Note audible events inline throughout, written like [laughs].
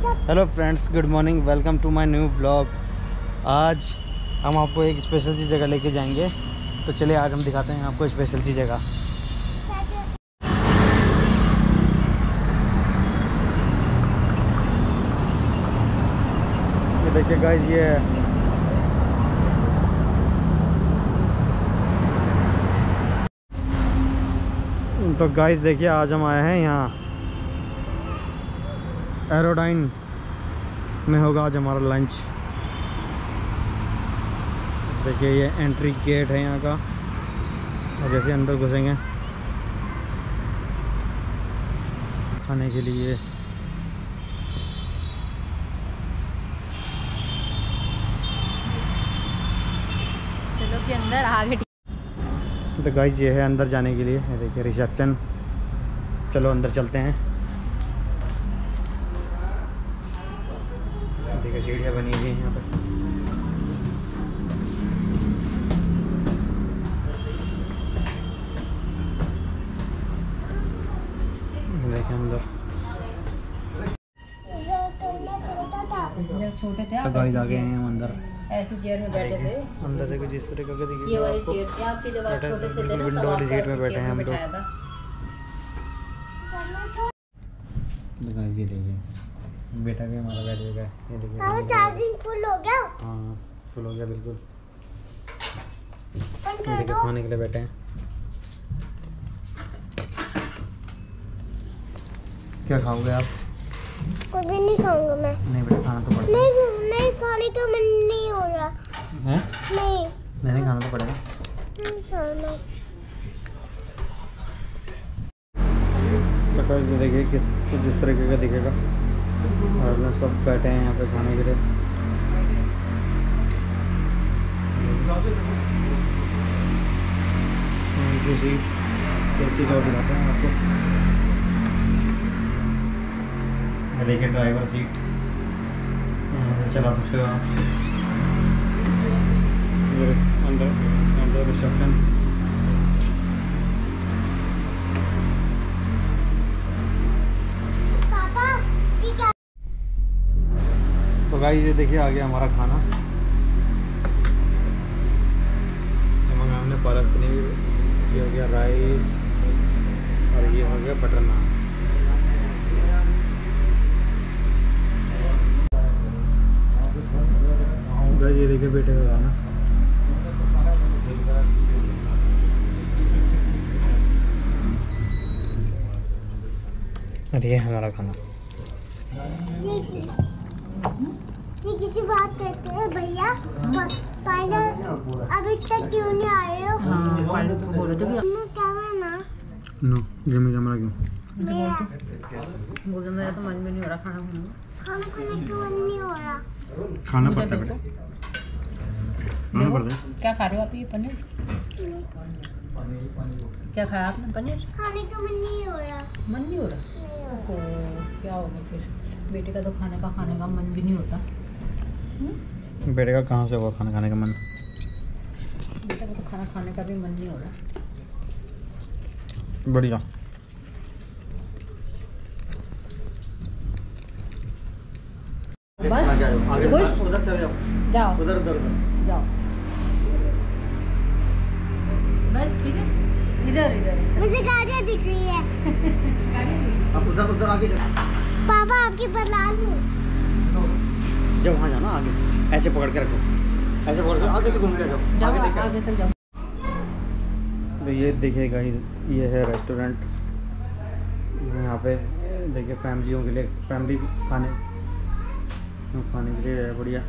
Hello friends good morning welcome to my new blog आज हम आपको एक स्पेशल सी जगह लेके जाएँगे। तो चलिए, आज हम दिखाते हैं आपको स्पेशल सी जगह। ये देखिए गाइस ये तो गाइस देखिए, आज हम आए हैं यहाँ। एरोडाइन में होगा आज हमारा लंच। देखिए ये एंट्री गेट है यहाँ का। और जैसे अंदर घुसेंगे। खाने के लिए। चलो के अंदर आगे। तो गाइस ये है अंदर जाने के लिए। देखिए रिसेप्शन चलो अंदर चलते हैं। देखिए सीढ़ियाँ बनी हुई हैं यहाँ पे देखिए अंदर। छोटे थे तो आप गाइस आ गए हैं अंदर। ऐसी चेयर में बैठे थे। अंदर देखो जिस तरह का देखिए ये वाली चेयर थी आपकी जब आप छोटे से थे विंडो वाली सीट में बैठे हैं हम लोग। तो गाइस ये देखिए बेटा भी हमारा बैठ गया ये देखिए चार्जिंग फुल हो गया। हाँ फुल हो गया बिल्कुल। देखिए दो। खाने के लिए बैठे हैं। क्या खाओगे आप? कुछ भी नहीं खाऊँगा मैं। नहीं बेटा खाना तो पड़ेगा। नहीं नहीं खाने का मन नहीं हो रहा। है? नहीं। नहीं खाना तो पड़ेगा। देखिए किस कुछ जिस तरीके का दिखेगा। और सब बैठे हैं यहाँ पे खाने के लिए। उनकी चीज़ और दिखाते हैं आपको। देखिए ड्राइवर सीट यहाँ से चला सकते हो आप। अंदर अंदर रिसेप्शन गाइस ये देखिए आ गया हमारा खाना। हमने पालक पनीर, ये हो गया राइस, और ये हो गया बटर नान। ये देखिए बेटे का खाना। और ये हमारा खाना। ये किसी बात करते हैं भैया? पहले अभी तक क्यों नहीं आए हो? हाँ पहले तो बोलो तो कि मैं क्या ना नो गेम कैमरा क्यों? मेरा बोलो मेरा तो मन भी नहीं हो रहा खाना खाने खाना खाने का मन नहीं हो रहा। खाना पड़ता है बेटा। खाना पड़ता है। क्या खा रहे हो आप ये पनीर? क्या खाया आपने पनीर? खाने का मन नहीं हो रहा। मन नहीं हो रहा? नहीं हो रहा। ओ क्या होगा फिर? बेटे का तो खाने का खाने का मन भी नहीं होता। बेटे का कहाँ से होगा खाना खाने का मन? बेटे का तो खाना खाने का भी मन नहीं हो रहा। बढ़िया। बस उधर चले जाओ। जाओ। उधर उधर जाओ। बस ठीक है। इधर इधर इधर। मुझे गाड़ियाँ दिख रही है। [laughs] आप उधर उधर आगे चलो पापा आपकी बदलाल हूँ। जब वहाँ जाना आगे। ऐसे पकड़ के रखो। ऐसे पकड़ के आगे से घूम के जाओ। आगे आगे तक जाओ। तो ये देखिए गाइस ये है रेस्टोरेंट यहाँ पे देखिए फैमिलियों के लिए फैमिली खाने। खाने के लिए है बढ़िया।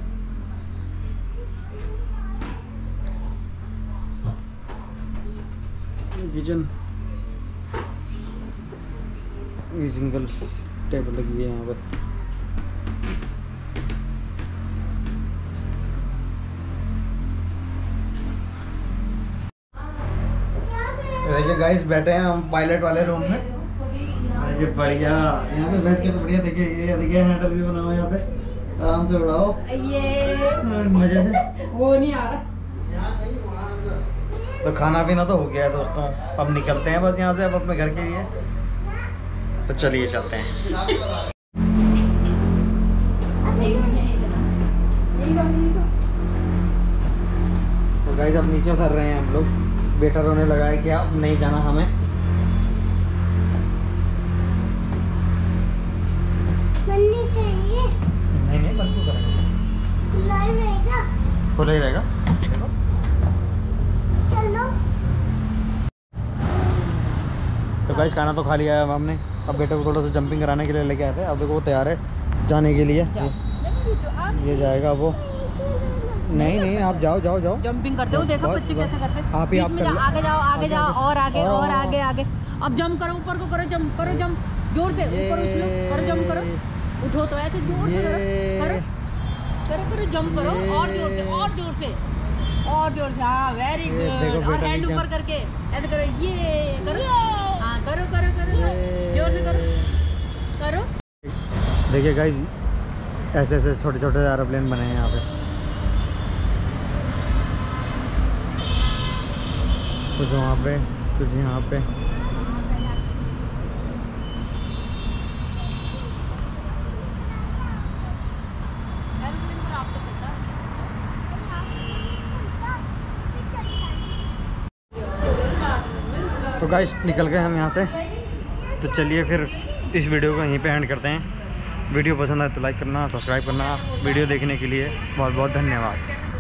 किचन ये सिंगल टेबल लगी है यहाँ पर। देखिए गाइस बैठे हैं हम पायलट वाले रूम में। ये बढ़िया यहाँ पे बैठ के तो बढ़िया देखिए ये देखिए हैंडल भी बना हुआ यहाँ पे? आराम से उड़ाओ। ये हाँ, मज़े से। वो नहीं आ रहा। तो खाना पीना तो हो गया है दोस्तों अब निकलते हैं बस यहाँ से अब अपने घर के लिए। तो चलिए चलते हैं। तो गाइस तो- तो। तो अब नीचे उतर रहे हैं हम लोग। बेटा रोने लगा है कि अब नहीं जाना हमें। नहीं नहीं बंद क्यों करेंगे। खुला ही रहेगा। तो गाइस खाना तो खा लिया है अब हमने। अब बेटे को थोड़ा सा जंपिंग कराने के लिए लेके आए थे अब देखो वो तैयार है जाने के लिए। ये जाएगा वो। नहीं नहीं आप जाओ जाओ जाओ। जंपिंग करते हो देखो बच्चे कैसे करते हैं। आप ही आप कर जाओ, आगे जाओ आगे आगे, जाओ आगे। और आगे और- और आगे आगे। अब जंप करो ऊपर को करो जंप करो जंप ज़ोर से ऊपर उछलो करो जंप करो। उठो तो ऐसे ज़ोर से करो करो। करो करो जंप करो और ज़ोर से और ज़ोर से। और ज़ोर से हाँ वेरी गुड और हैंड ऊपर करके ऐसे करो ये करो। हाँ करो करो करो करो। ज़ोर से करो। करो। देखिए गाइस ऐसे ऐसे छोटे छोटे एरोप्लेन बने हैं यहाँ पे। कुछ वहाँ पे कुछ यहाँ पे। तो गाइस निकल गए हम यहाँ से। तो चलिए फिर इस वीडियो को यहीं पे एंड करते हैं। वीडियो पसंद आए तो लाइक करना सब्सक्राइब करना वीडियो देखने के लिए बहुत बहुत धन्यवाद।